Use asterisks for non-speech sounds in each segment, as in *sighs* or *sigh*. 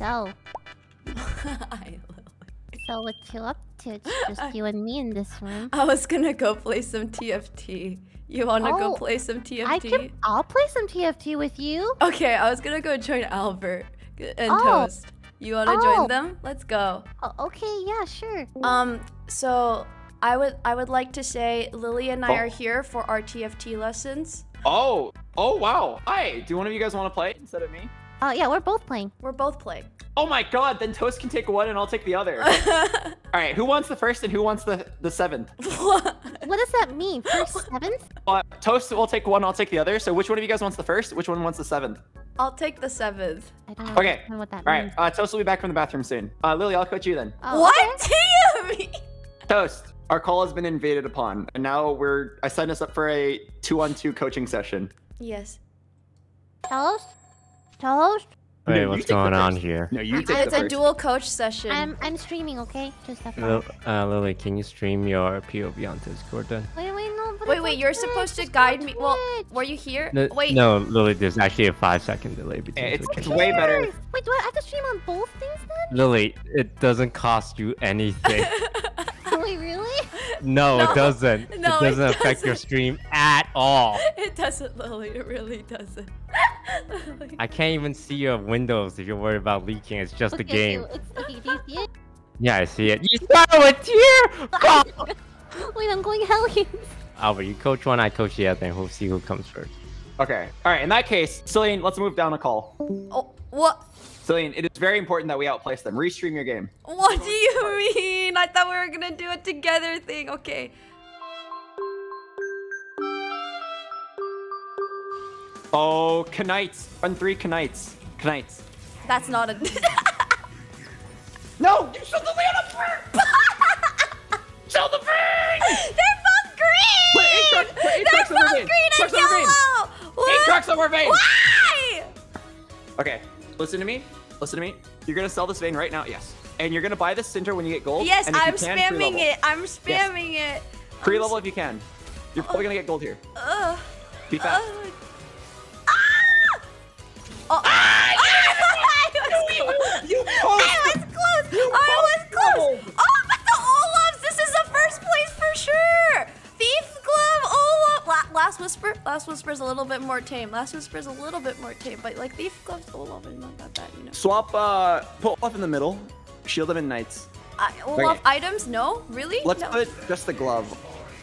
So, I, *laughs* so what you up to? It's *laughs* just you and me in this room. I was gonna go play some TFT. You wanna go Oh, play some TFT? I can. I'll play some TFT with you. Okay, I was gonna go join Albert and Oh. Toast. You wanna Oh. join them? Let's go. Oh, okay, yeah, sure. Um, so I would I would like to say Lily and I Oh. are here for our TFT lessons. Oh, oh wow. Hi. Do one of you guys want to play instead of me? Oh, yeah, we're both playing. We're both playing. Oh my god, then Toast can take one and I'll take the other. *laughs* All right, who wants the first and who wants the, the seventh? *laughs* What does that mean? First seventh? Uh, Toast will take one, I'll take the other. So which one of you guys wants the first? Which one wants the seventh? I'll take the seventh. I don't Okay. understand what that All right, means. uh, Toast will be back from the bathroom soon. Uh, Lily, I'll coach you then. Oh, what? okay. *laughs* Damn! Toast, our call has been invaded upon, and now we're I signed us up for a two-on-two coaching session. yes. Toast? Toast? No, Wait, you what's going on here? No, you I- take It's the a first. dual coach session. I'm I'm streaming, okay? Just that. Lil- uh, Lily, can you stream your POV on Discord then? Wait, wait, no. But Wait, wait, you're supposed to guide me. Well, were you here? No, Wait. no, Lily, there's actually a five second delay between It's, it's way better. Wait, do I have to stream on both things Lily, it doesn't cost you anything. *laughs* then? wait, really? No, No. it doesn't. No, it it doesn't affect your doesn't. stream at all. *laughs* It doesn't, Lily. It really doesn't. *laughs* I can't even see your windows if you're worried about leaking. It's just a game. so it's, okay, do you see it? Yeah, I see it. You started with tear! Wait, I'm going Hellions. Albert, you coach one, I coach the other, and we'll see who comes first. Okay. All right. In that case, Cillian, let's move down a call. Oh, what? Cillian, it is very important that we outplace them. Restream your game. What do you mean? I thought we were gonna do a together thing. Okay. Oh, Knights. Run three Knights. Knights. That's not a. *laughs* No, you should the land up first. Trucks over green and Trucks over Vayne. yellow. Eight What? trucks over Vayne. Why? Okay, listen to me. Listen to me. You're gonna sell this Vayne right now. Yes. And you're gonna buy this center when you get gold. Yes, and if you I'm can, spamming it. I'm spamming it. Pre-level if you can. You're probably gonna get gold here. Ugh. Be fast. Ugh. Ah! Oh. I *laughs* was You close. I was close. I was close. Oh, but the Olafs. This is the first place for sure. Thief glove, Olaf. La- Last whisper. Last whisper is a little bit more tame. Last whisper is a little bit more tame, but like thief gloves, Olaf is not that bad, you know. Swap. Uh, put Olaf in the middle. Shield him in knights. I, Olaf Okay. items? No, really? Let's no. put just the glove.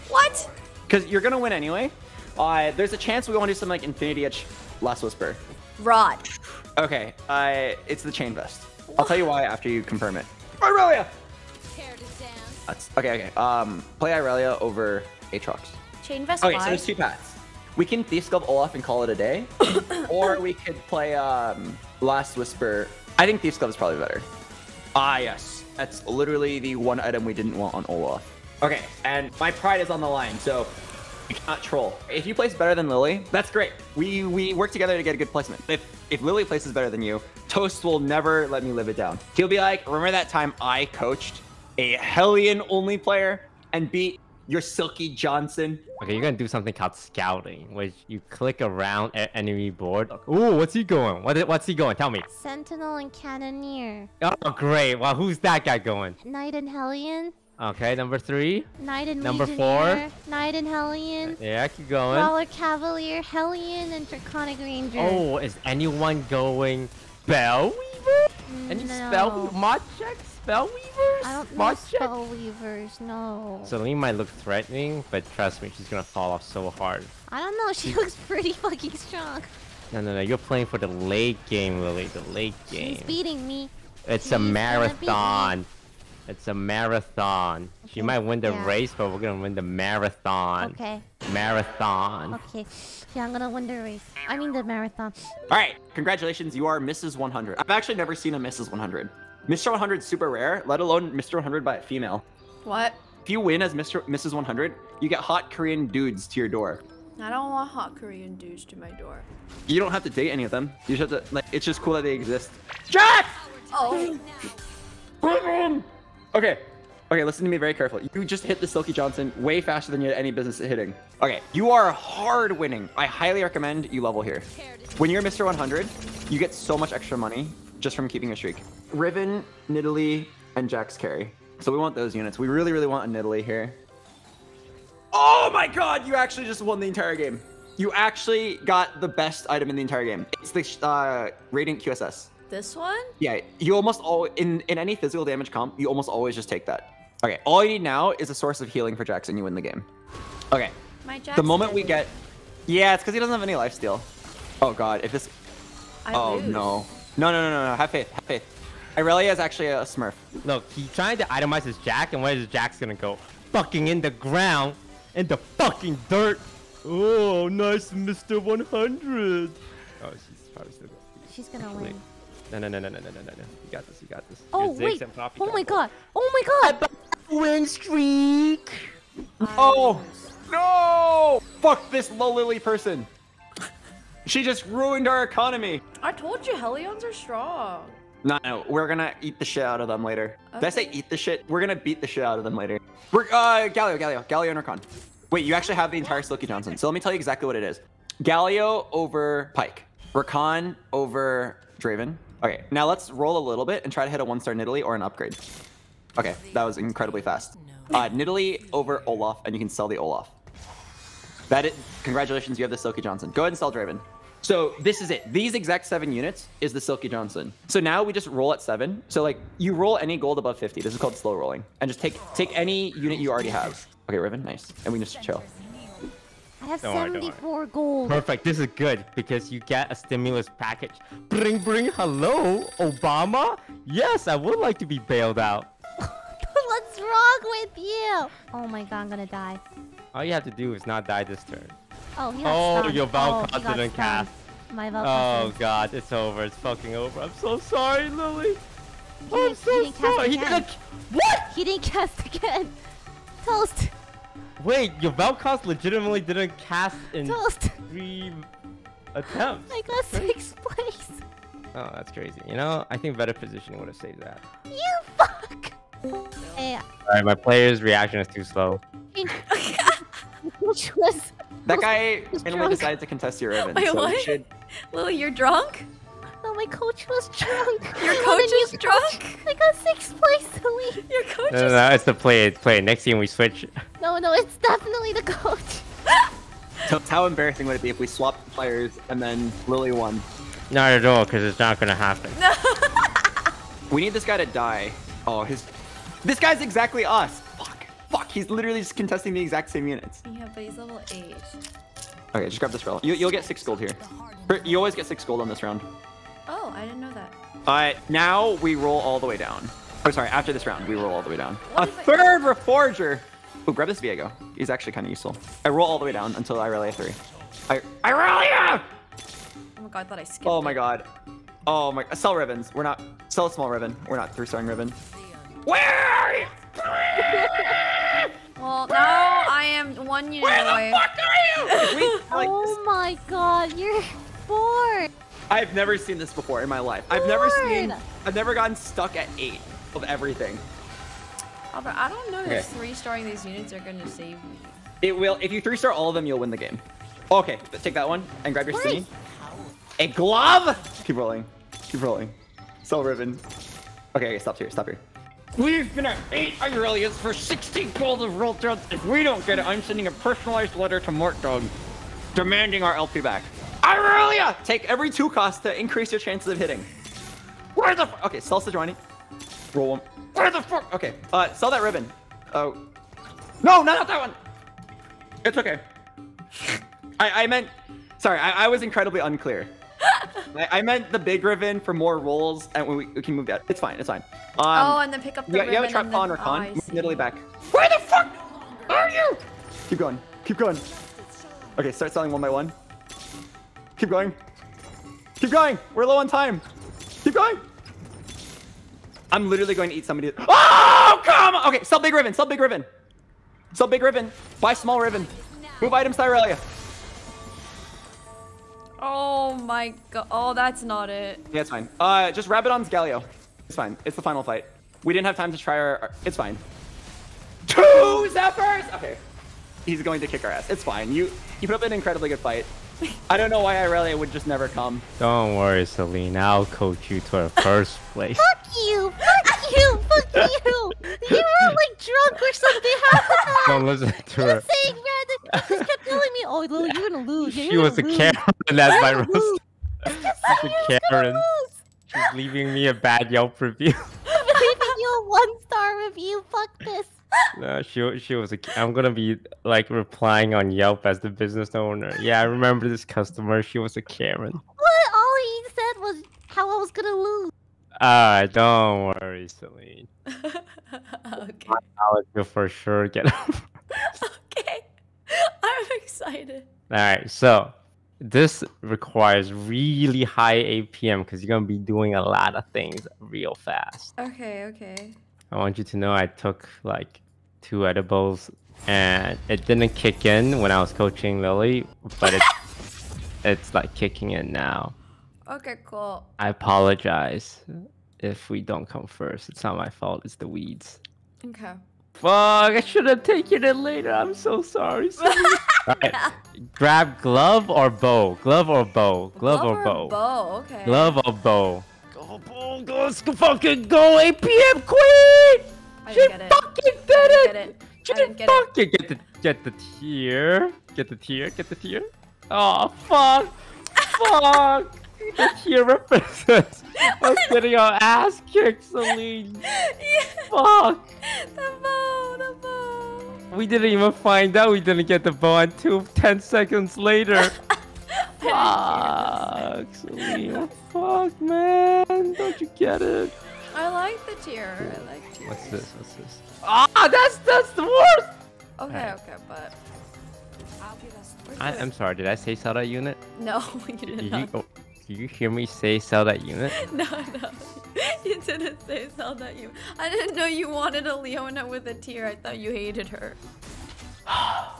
What? Because you're gonna win anyway. Uh, there's a chance we want to do something like Infinity Edge Last Whisper. Rod. Okay, uh, it's the chain vest. I'll tell you why after you confirm it. Irelia! That's, okay, okay. Um, play Irelia over Aatrox. Chain vest. Okay, so why? there's two paths. We can Thief Scalp Olaf and call it a day, *coughs* or we could play um, Last Whisper. I think Thief Scalp is probably better. Ah, yes. That's literally the one item we didn't want on Olaf. Okay, and my pride is on the line, so you cannot troll. If you place better than Lily, that's great. We we work together to get a good placement. If if Lily places better than you, Toast will never let me live it down. He'll be like, remember that time I coached a Hellion only player and beat your Silky Johnson? Okay, you're gonna do something called scouting, which you click around at enemy board. Ooh, what's he going? What, what's he going? Tell me. Sentinel and Cannoneer. Oh, great. Well, who's that guy going? Knight and Hellion. Okay, number three. Knight and Number Legionnaire, Knight and Hellion. Yeah, keep going. Brawler Cavalier, Hellion, and Draconic Ranger. Oh, is anyone going Spellweaver? Any spell No. mod check? Spellweavers? I don't know mod spell weavers, no. Celine might look threatening, but trust me, she's gonna fall off so hard. I don't know, she looks pretty fucking strong. No, no, no, you're playing for the late game, Lily. The late game. She's beating me. It's she's a gonna beat me. marathon. It's a marathon. She might win the yeah. race, but we're gonna win the marathon. Okay, Marathon. okay. Yeah, I'm gonna win the race. I mean the marathon. All right, congratulations, you are Mrs. 100. I've actually never seen a Mrs. 100. Mr. 100 is super rare, let alone Mr. 100 by a female. What? If you win as Mr. Mrs. 100, you get hot Korean dudes to your door. I don't want hot Korean dudes to my door. You don't have to date any of them. You just have to like. It's just cool that they exist. Jack. Oh. Okay. Okay, listen to me very carefully. You just hit the Silky Johnson way faster than you had any business hitting. Okay, you are hard winning. I highly recommend you level here. When you're Mr. 100, you get so much extra money just from keeping a streak. Riven, Nidalee, and Jax carry. So we want those units. We really, really want a Nidalee here. Oh my god, you actually just won the entire game. You actually got the best item in the entire game. It's the uh, Radiant QSS. This one? Yeah, you almost all in in any physical damage comp, you almost always just take that. Okay, all you need now is a source of healing for Jax, and you win the game. Okay, My Jax the moment we get, yeah, it's because he doesn't have any lifesteal. Oh god, if this, I oh lose. no, no, no, no, no, no, have faith, have faith. Irelia is actually a Smurf. Look, he's trying to itemize his Jax, and where is Jax gonna go? Fucking in the ground, in the fucking dirt. Oh, nice, Mr. 100. Oh, she's probably still. going. She's gonna win. No, no, no, no, no, no, no, no. You got this. You got this. Oh Your wait! Oh got my god! Oh my god! Win streak. I Oh lose. no! Fuck this low lily person. She just ruined our economy. I told you Hellions are strong. No, no, we're gonna eat the shit out of them later. Did I say eat the shit? We're gonna beat the shit out of them later. We're uh Galio, Galio, Galio and Rakan. Wait, you actually have the entire Silky Johnson. So let me tell you exactly what it is. Galio over Pyke. Rakan over Draven. Okay, now let's roll a little bit and try to hit a one-star Nidalee or an upgrade. Okay, that was incredibly fast. Uh, Nidalee over Olaf, and you can sell the Olaf. That it. Congratulations, you have the Silky Johnson. Go ahead and sell Draven. So this is it. These exact seven units is the Silky Johnson. So now we just roll at seven. So like you roll any gold above 50. This is called slow rolling. And just take take any unit you already have. Okay, Riven, nice. And we just chill. I have Don't worry, don't worry. 74 gold. Perfect. This is good because you get a stimulus package. Bring, bring. Hello, Obama. Yes, I would like to be bailed out. *laughs* What's wrong with you? Oh my god, I'm gonna die. All you have to do is not die this turn. Oh, he got Oh, your oh, Vel'Koz he got didn't cast. My Oh God, it's over. It's fucking over. I'm so sorry, Lily. He I'm didn't- he so cast sorry. He again. didn't. What? He didn't cast again. Toast. Wait, your Vel'Koz legitimately didn't cast in Toast. three attempts. I got sixth place. Oh, that's crazy. You know, I think better positioning would have saved that. You fuck. Hey, Alright, my player's reaction is too slow. *laughs* which was *laughs* That guy He's randomly drunk. decided to contest your Riven. Wait, so what? should *laughs* Lily, you're drunk? no, my coach was drunk. Your coach then you- is drunk? I got sixth place, Louis. Your coach No, no, is no, it's the play. It's play. Next game we switch. No, no, it's definitely the coach. *laughs* So how embarrassing would it be if we swapped players and then Lily won? Not at all, because it's not gonna happen. *laughs* We need this guy to die. Oh, his. This guy's exactly us. Fuck. He's literally just contesting the exact same units. Yeah, but he's level 8. Okay, just grab this roll. You, you'll get six gold here. You always get six gold on this round. Oh, I didn't know that. Uh, now we roll all the way down. Oh, sorry. After this round, we roll all the way down. What A if I- third Reforger. Oh, grab this Viego. He's actually kind of useful. I roll all the way down until Irelia three. I Irelia! Oh my god, I thought I skipped Oh my it. god. Oh my. Sell ribbons. We're not. Sell a small ribbon. We're not three starring Riven. Where are you? *laughs* Well, now I am one unit away. If *laughs* we, like, oh my god, you're bored. I've never seen this before in my life. I've never seen. I've never gotten stuck at eight of everything. Albert, I don't know Okay. if three starring these units are gonna save me. It will. If you three star all of them, you'll win the game. Okay, but take that one and grab your Nice. stingy. A glove. Keep rolling. Keep rolling. Sell Riven. Okay, okay, stop here. Stop here. We've been at eight Irelias for 60 gold of roll throws. If we don't get it, I'm sending a personalized letter to Mortdog demanding our LP back. Irelia! Take every two costs to increase your chances of hitting. Where the f- Okay, sell Sejuani. Roll one. Where the fuck? Okay, uh, sell that ribbon. Oh. No, not that one! It's okay. I, I meant, sorry, I, I was incredibly unclear. I, I meant the big ribbon for more rolls, and we, we can move that. It's fine, it's fine. Um, oh, and then pick up the you, you have a trap pawn or con. oh, back. Where the fuck are you? Keep going. Keep going. Okay, start selling one by one. Keep going. Keep going. We're low on time. Keep going. I'm literally going to eat somebody. Oh, come on. Okay, sell big ribbon. Sell big ribbon. Sell big ribbon. Buy small ribbon. Move items to Irelia. Oh my god. Oh, that's not it. Yeah, it's fine. Uh, just Rabadon's Galio. It's fine. It's the final fight. We didn't have time to try our. our- It's fine. Two Zephyrs. Okay. He's going to kick our ass. It's fine. You you put up an incredibly good fight. I don't know why Irelia would just never come. Don't worry, Celine. I'll coach you to a first *laughs* place. Fuck you! Fuck you! Fuck you! You were like drunk or something. How could that? Don't listen to her. Just saying random. You just kept telling me, "Oh, Lily, you're gonna lose." Yeah, She you're was a gonna lose. *laughs* Karen. That's my You're gonna roast. She's a Karen. She's leaving me a bad Yelp review. I'm *laughs* leaving you a one star review. Fuck this. No, she she was a. I'm gonna be like replying on Yelp as the business owner. Yeah, I remember this customer. She was a Karen. What? All he said was how I was gonna lose. Ah, don't worry, Celine. *laughs* okay. I'll you for sure get. All Okay. *laughs* I'm excited. All right, so this requires really high APM because you're gonna be doing a lot of things real fast. Okay, okay. I want you to know I took like two edibles and it didn't kick in when I was coaching Lily, but it's *laughs* it's like kicking in now. Okay, cool. I apologize if we don't come first. It's not my fault. It's the weeds. Okay. Fuck! I should have taken it later. I'm so sorry. *laughs* Alright, grab glove or bow. Glove or bow. Glove, or bow. bow. Okay. Glove or bow. Oh, go bow. Go, let's go fucking go. APM queen. She didn't it. fucking did it. it. She I didn't it. fucking get the get the tear. Get the tear. Get the tear. Oh fuck. *laughs* fuck. The tear represents us getting our ass kicked, Celine. yeah. Fuck. The bow. The bow. We didn't even find out we didn't get the bow until 10 seconds later. *laughs* Fuck, Celine. Fuck, man. Don't you get it? I like the tear. I like tear. What's this? What's this? Ah, that's that's the worst. Okay, Alright. okay, but. I'll be the- I'm sorry. Did I say sell that unit? No, *laughs* you Did did you, not. oh, did you hear me say sell that unit? *laughs* No, no. *laughs* You didn't say sell that You. I didn't know you wanted a Leona with a tear. I thought you hated her. *sighs*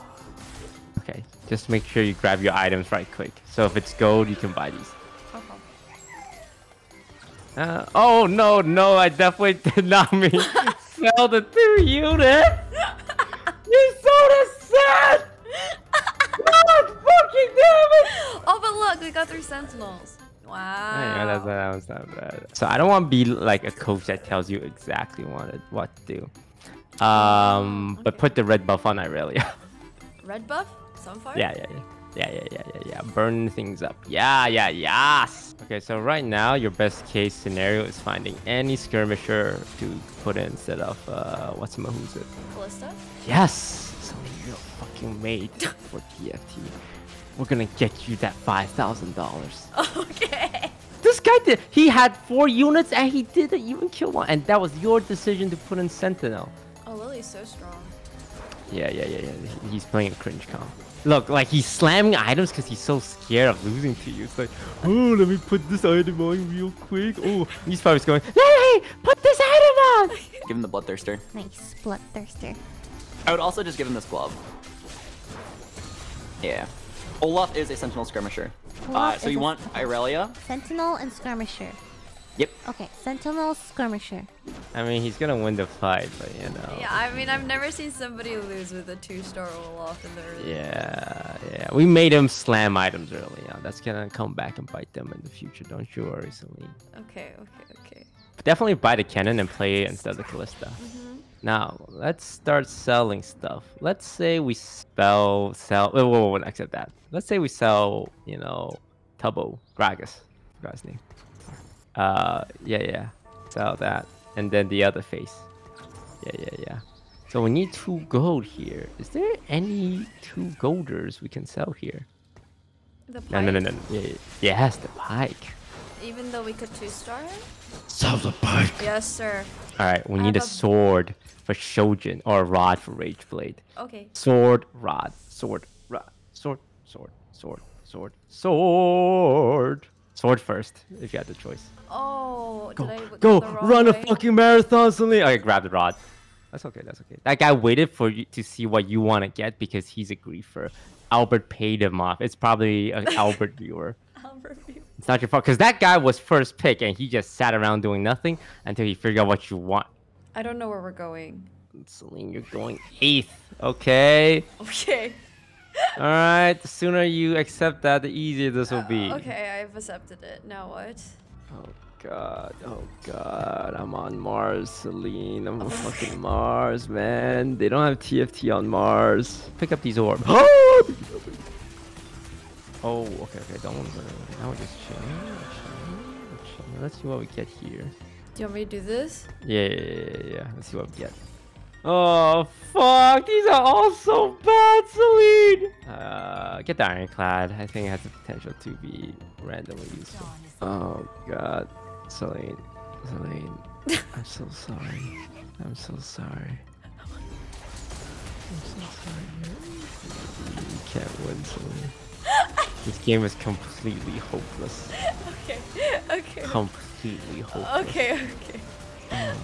Okay, just make sure you grab your items right quick. So if it's gold, you can buy these. Okay. Uh, oh no, no, I definitely *laughs* did not mean sell the two unit. you sold a set. God fucking damn it! Oh, but look, we got three sentinels. Wow. Yeah, that's, that was not bad. So I don't want to be like a coach that tells you exactly what to, what to do. Um, but put the red buff on Irelia. *laughs* Red buff? Sunfire? yeah, yeah, yeah. Yeah, yeah, yeah, yeah, yeah. Burn things up. Yeah, yeah, yes. Okay, so right now your best case scenario is finding any skirmisher to put in instead of uh, what's who's it? Kalista? Yes. So you're a fucking mate *laughs* for TFT. We're gonna get you that five thousand dollars. *laughs* Okay. This guy did. He had four units and he didn't even kill one. And that was your decision to put in Sentinel. Oh, Lily's so strong. Yeah, yeah, yeah, yeah. He's playing a cringe comp. Look, like he's slamming items because he's so scared of losing to you. It's like, oh, let me put this item on real quick. Oh, he's probably just going, hey, put this item on. *laughs* Give him the bloodthirster. Nice bloodthirster. I would also just give him this glove. Yeah. Olaf is a sentinel skirmisher. Uh, so you want. Irelia? Sentinel and skirmisher. Yep. Okay, sentinel skirmisher. I mean, he's gonna win the fight, but you know. Yeah, I mean, I've never seen somebody lose with a two-star Olaf in the early. Yeah, yeah. We made him slam items early on. That's gonna come back and bite them in the future. Don't you worry, Celine. Okay, okay, okay. Definitely buy the cannon and play it instead of the Kalista. Mm-hmm. Now, let's start selling stuff. Let's say we spell, sell, whoa, whoa, whoa, accept that. Let's say we sell, you know, Tubbo, Gragas, his name. Uh, yeah, yeah, sell that. And then the other face. Yeah, yeah, yeah. So we need two gold here. Is there any two golders we can sell here? The No, no, no, no. Yeah, yeah. Yes, the Pyke. Even though we could two-star him? Sell the bike. Yes, sir. All right, we I need a a- sword for Shojin or a rod for Rageblade. Okay. Sword, rod, sword, rod, sword, sword, sword, sword, sword. Sword first, if you had the choice. Oh, Go, did I w- go, the wrong run a fucking marathon, Celine. Okay, grab the rod. That's okay, that's okay. That guy waited for you to see what you want to get because he's a griefer. Albert paid him off. It's probably an *laughs* Albert viewer. Albert View. It's not your fault because that guy was first pick and he just sat around doing nothing until he figured out what you want. I don't know where we're going. Celine, you're going eighth. Okay. Okay. *laughs* All right, the sooner you accept that, the easier this will be. Uh, okay, I've accepted it. Now what? Oh god, oh god, I'm on Mars, Celine. I'm on *laughs* fucking Mars, man. They don't have TFT on Mars. Pick up these orbs. *gasps* *laughs* oh, okay, okay, don't want to. Now we're just chilling, we're chilling, we're chilling. Let's see what we get here. Do you want me to do this? Yeah, yeah, yeah, yeah, yeah. Let's see what we get. Oh fuck! These are all so bad, Celine. Uh, get the ironclad. I think it has the potential to be randomly useful. Oh god, Celine, Celine. *laughs* I'm so sorry. I'm so sorry. I'm so sorry. You can't win, Celine. This game is completely hopeless. Okay. Okay. Completely hopeless. Okay. Okay. Mm.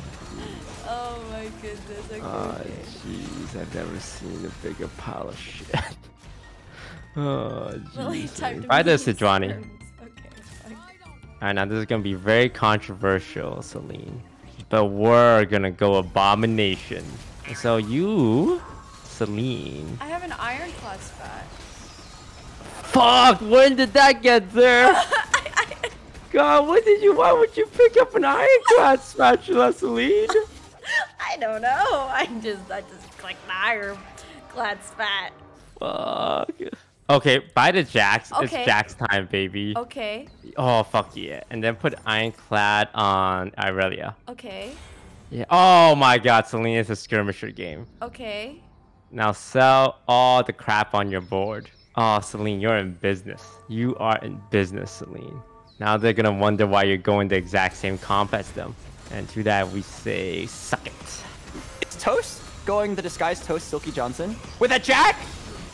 Oh my goodness. Okay. Oh, jeez, I've never seen a bigger pile of shit. *laughs* *laughs* oh, jeez. it's time to Buy the move these Sidrani. Okay. Alright, now this is gonna be very controversial, Celine. But we're gonna go abomination. So you, Celine. I have an ironclad spat. Fuck! When did that get there? *laughs* God, when did you? Why would you pick up an ironclad spatula, *laughs* Celine? I don't know. I just I just clicked the ironclad spat. Fuck. Okay, buy the Jax. Okay. It's Jax time, baby. Okay. Oh fuck yeah! And then put Ironclad on Irelia. Okay. Yeah. Oh my God, Celine is a skirmisher game. Okay. Now sell all the crap on your board. Oh, Celine, you're in business. You are in business, Celine. Now they're gonna wonder why you're going the exact same comp as them. And to that we say, suck it. It's Toast going the disguised Toast Silky Johnson with a Jax?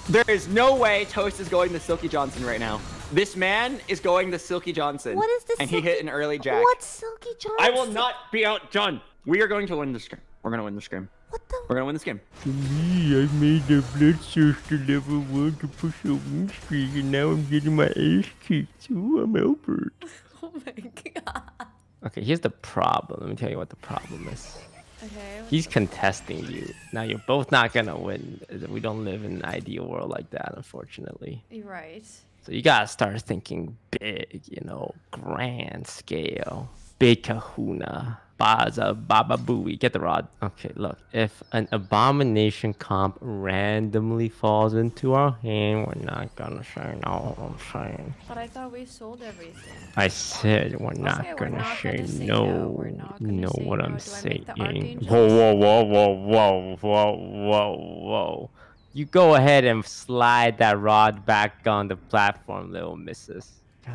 There is no way Toast is going the Silky Johnson right now. This man is going the Silky Johnson. What is this? And he hit an early Jax. What's Silky Johnson? I will not be outdone. We are going to win this game. We're gonna win this game. What the? We're gonna win this game. Me, I made the blood to level 1 to push a win streak, and now I'm getting my ass kicked. Ooh, I'm Albert. *laughs* Oh my god. Okay, here's the problem. Let me tell you what the problem is. Okay. He's contesting you. Now you're both not gonna win. We don't live in an ideal world like that, unfortunately. You're right. So you gotta start thinking big, you know, grand scale, big kahuna, baza, baba booey. Get the rod. Okay, look, if an abomination comp randomly falls into our hand, we're not gonna say no. I'm saying. But I thought we sold everything. I said we're not Okay, we're gonna not say gonna say no. no, we're not gonna know say what no. I'm Do saying? make the archangels? Whoa, whoa, whoa, whoa, whoa, whoa, whoa, whoa. You go ahead and slide that rod back on the platform, little missus. God,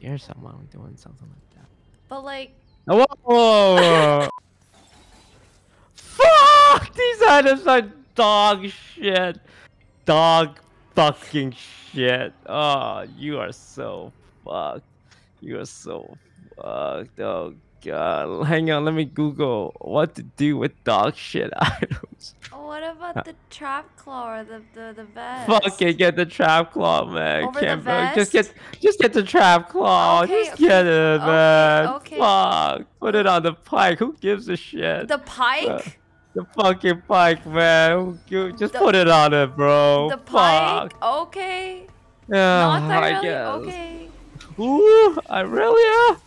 you're scare someone doing something like that. But like, Whoa! Fuck! These items are dog shit. Dog fucking shit. Oh, you are so fucked. You are so fucked. Oh god. Hang on, let me Google what to do with dog shit *laughs* items. What about uh, the trap claw or the the the vest? Fucking get the trap claw, man. Over the Can't be- just get just get the trap claw. Okay, just okay, get it, okay, man. okay. Fuck. Put it on the Pyke. Who gives a shit? The Pyke. The fucking Pyke, man. Just The- put it on it, bro. the Pyke. Fuck. Okay. Yeah, Not I really. guess. Okay. Ooh, Irelia.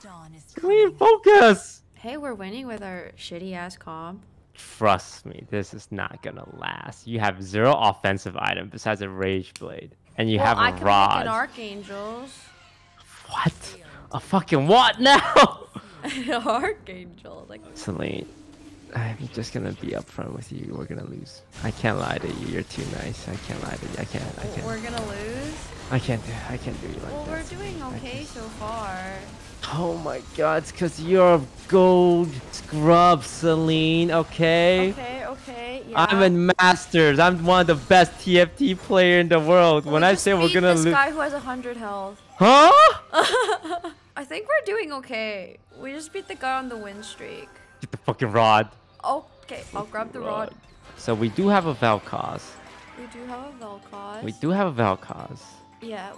Clean focus. Hey, we're winning with our shitty ass comp. Trust me, this is not gonna last. You have zero offensive item besides a rage blade, and you well, have a I can rod. make an archangels. what? A fucking what now? *laughs* an archangel. Like. Celine, I'm just gonna be upfront with you. We're gonna lose. I can't lie to you. You're too nice. I can't lie to you. I can't. I can't. We're gonna lose. I can't do. I can't do you like Well, that. we're doing okay so far. Oh my god, it's because you're a gold scrub, Celine, okay? Okay, okay. Yeah. I'm in Masters. I'm one of the best TFT player in the world. Well, when I say we're gonna lose... this guy who has 100 health. Huh? *laughs* I think we're doing okay. We just beat the guy on the win streak. Get the fucking rod. Okay, I'll grab the rod. So we do have a Vel'Koz. We do have a Vel'Koz. We do have a Vel'Koz. Yeah,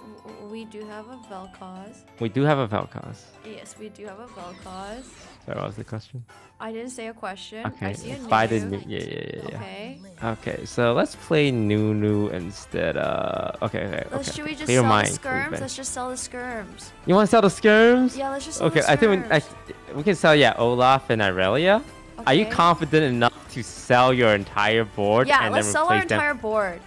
we do have a Vel'Koz. We do have a Vel'Koz. Yes, we do have a Vel'Koz. Sorry, what was the question? I didn't say a question. I Okay, see a Nunu. new. Yeah, yeah, yeah, yeah. Okay. Okay, so let's play Nunu instead. Uh, okay, okay, Let's, okay. should we just Clear sell mind, the skirms? Let's just sell the skirms. You want to sell the skirms? Yeah, let's just sell Okay, the I think we, I, we can sell yeah Olaf and Irelia. Are you confident enough to sell your entire board Yeah, and let's then sell our replace them? entire board.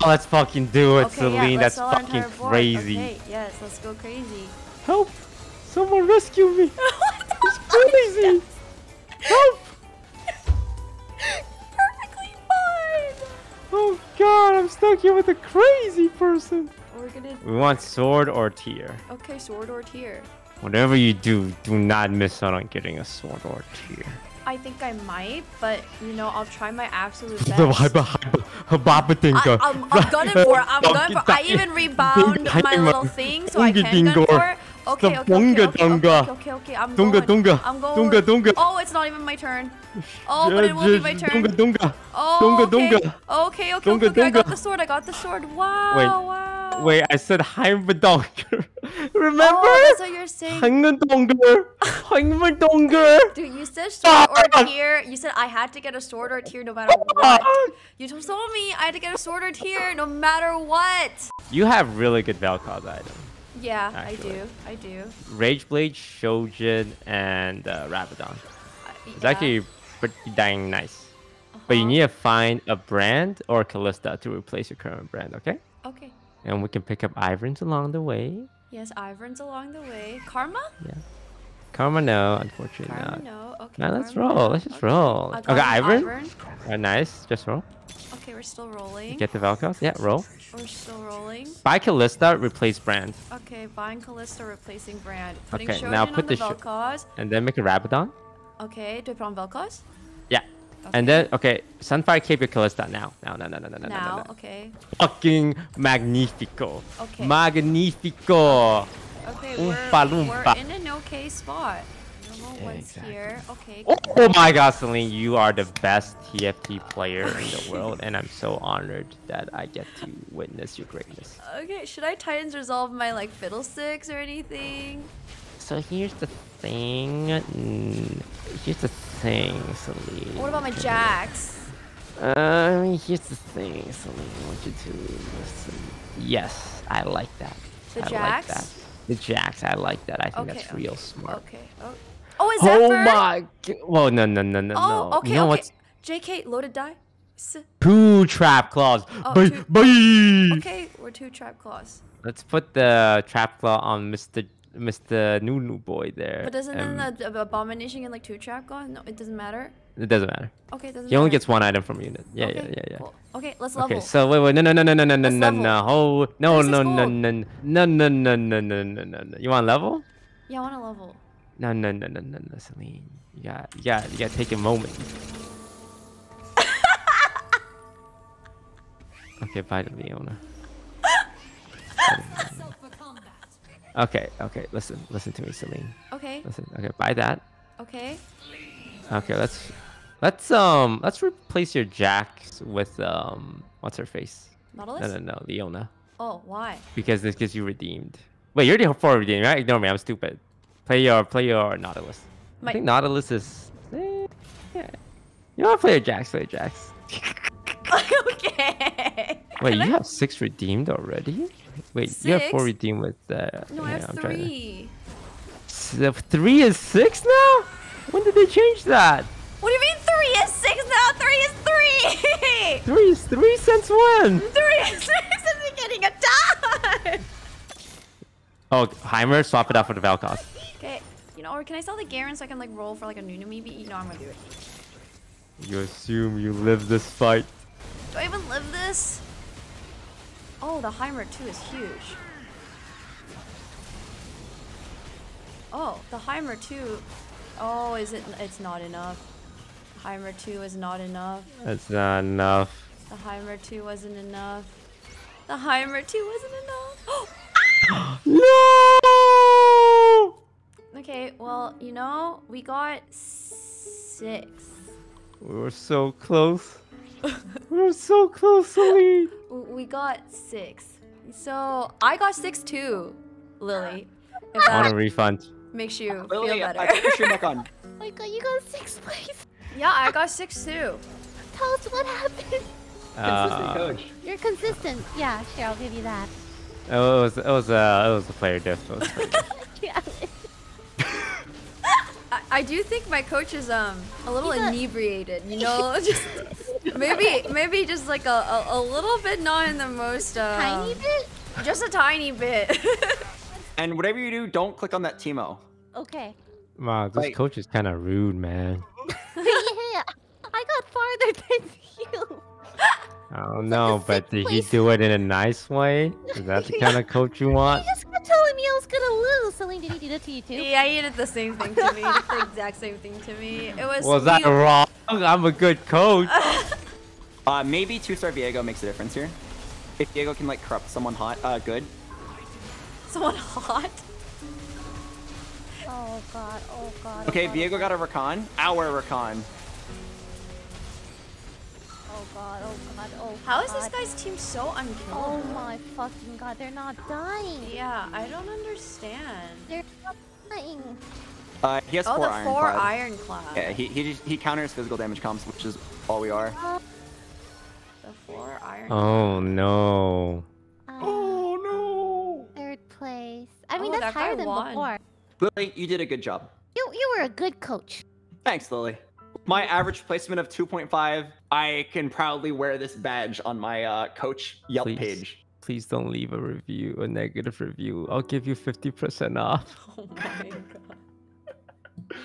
*laughs* Let's fucking do it, okay, Celine. yeah, That's fucking crazy. Okay, yes, let's go crazy. Help! Someone rescue me! *laughs* It's crazy! Help! *laughs* Perfectly fine. Oh god, I'm stuck here with a crazy person. We're gonna. We want sword or tear. Okay, sword or tear. Whatever you do, do not miss out on getting a sword or tear. I think I might, but you know, I'll try my absolute *laughs* best. The hyper hyper hababatinga. I, I'm, I'm gunning for it. I'm *laughs* gunning for I even *laughs* rebound my little thing so I can gun for it. Okay, okay, okay, okay, okay, Dunga, okay, okay, okay, I'm Dunga, going. dunga, I'm going. dunga, dunga. Oh, it's not even my turn. Oh, but it will be my turn. Dunga dunga. Oh, dunga, okay. dunga. Okay, okay, Dunga, okay, okay. I got dunga. the sword. I got the sword. Wow, Wait, wow. Wait, I said Heimbadonker. *laughs* Remember? Oh, that's what you're saying. Heimbadonker. Heimbadonker. *laughs* Dude, you said sword or ah! tear. You said I had to get a sword or tear no matter ah! what. You told me I had to get a sword or tear no matter what. You have really good Vel'Koz items. Yeah, Actually. I do. I do. Rage Blade, Shojin, and uh, Rabadon. I- It's actually pretty dang nice. But you Uh-huh. need to find a brand or Kalista to replace your current brand, okay? Okay. And we can pick up Iverns along the way. Yes, Iverns along the way. Karma? Karma, no, unfortunately Karma, not. no. Okay. Now let's Karma, roll. Let's just Okay. roll. Okay, Ivern. Ivern. Uh, nice. Just roll. Okay, we're still rolling. Get the Vel'Koz. Yeah, roll. We're still rolling. Buy Kalista, replace brand. Okay, buying Kalista, replacing Brand. Putting Okay, Shojin now put on the the Vel'Koz. And then make a Rabadon. Okay, do I put on Vel'Koz? Yeah. And then, okay, Sunfire Cape your Kalista now. Now, now, now, now, now, now, now, Now, now. okay. Fucking magnifico. Okay. Magnifico. Okay, Oompa we're, we're in an okay spot. I don't know Yeah, exactly. here. Okay. Oh, oh my god, Celine, you are the best TFT player in the *laughs* world, and I'm so honored that I get to witness your greatness. Okay, should I Titans resolve my like fiddlesticks or anything? So here's the thing. mm, Here's the thing, Celine. What about my Jax? Uh, here's the thing, Celine. I want you to listen. Yes, I like that. The I like Jax? that. The Jax, I like that. I think Okay, that's okay. real smart. Okay. Oh, oh is that Oh my! Whoa, oh, no, no, no, no, Oh, no. okay, you know okay. what's JK, loaded die. S- two trap claws? Oh, bye, two- bye. Okay, we're two trap claws. Let's put the trap claw on Mr. Mr. Nunu boy there. But doesn't and then the, the abomination get like two trap claws? No, it doesn't matter. It doesn't matter. Okay, it doesn't He only gets one item from unit. Yeah, okay, yeah, yeah, yeah. cool. Okay, let's level. Okay, so wait, wait, no, no, no, no, no, no, no, no, no, oh, no, no, no, no, no, no, no, no, no, no, no, no. You want level? Yeah, I want to level. No, no, no, no, no, no, Celine. You got, you got, you got to take a moment. okay, bye to Leona. Okay, okay, listen, listen to me, Celine. Okay, Listen, okay, buy that. okay. Okay, let's, let's um, let's replace your Jax with um, what's her face? Nautilus? No, no, no, Leona. Oh, why? because this gets you redeemed. Wait, you're already for redeemed, right? Ignore me, I'm stupid. Play your play your Nautilus. My- I think Nautilus is. Eh, yeah. You want to play your Jax? Play your Jax. *laughs* okay. Wait, Can you I- have six redeemed already? Wait, you have four Six? redeemed with. that. No, I yeah, have I'm trying to- three. S- uh, three is six now? When did they change that? What do you mean three is six now? Three is three! *laughs* Three is three since when? *laughs* three is six at the beginning of time! Oh, Heimer, swap it out for the Vel'Koz. Okay, you know, or can I sell the Garen so I can like roll for like a Nunu maybe? You know, I'm gonna do it. You assume you live this fight. Do I even live this? Oh, the Heimer 2 is huge. Oh, the Heimer 2. Oh, is it? It's not enough. Heimer 2 is not enough. That's not enough. The Heimer 2 wasn't enough. The Heimer 2 wasn't enough. *gasps* No! okay, well, you know, we got six. We were so close. *laughs* we were so close, Celine. W- We got six. So I got six too, Lily. *laughs* If I want a refund. makes you Lily, feel better. push your neck on. *laughs* Oh my god, you got six, place. yeah, I got six too. Tell us what happened. Consistent Uh, coach. You're consistent. Yeah, sure, I'll give you that. it was it was uh, it was a player diff. It was a player diff. *laughs* Yeah. I, I do think my coach is um a little He's a- inebriated, you know, just maybe maybe just like a, a, a little bit not in the most uh, Tiny bit? just a tiny bit. *laughs* And whatever you do, don't click on that Teemo. Okay. Wow, this Like- coach is kind of rude, man. *laughs* yeah, I got farther than you. I don't know, but sixth did he do it in a nice way? Is that the *laughs* kind of coach you want? You just kept telling me I was gonna lose. Celine, did he do that to you too? yeah, he did the same thing to me. The exact same thing to me. It was. Was that wrong? I'm a good coach. Uh, maybe two-star Viego makes a difference here. If Viego can like corrupt someone hot, uh, good. someone hot? Oh god, oh god. oh Okay, god, Viego oh got a Rakan. Our Rakan. Oh god, oh god, oh How is this guy's team so unkillable? Oh my fucking god, they're not dying. Yeah, I don't understand. They're not dying. Uh, he has Oh, four the four ironclad. ironclad. Yeah, he he he counters physical damage comps, which is all we are. The four iron. Oh no. uh, no! Third place. I mean, Oh, that's that higher than won. before. Lily, you did a good job. You you were a good coach. Thanks, Lily. My average placement of 2.5, I can proudly wear this badge on my uh, coach Yelp Please. page. Please don't leave a review, a negative review. I'll give you 50% off. *laughs* Oh my god. *laughs*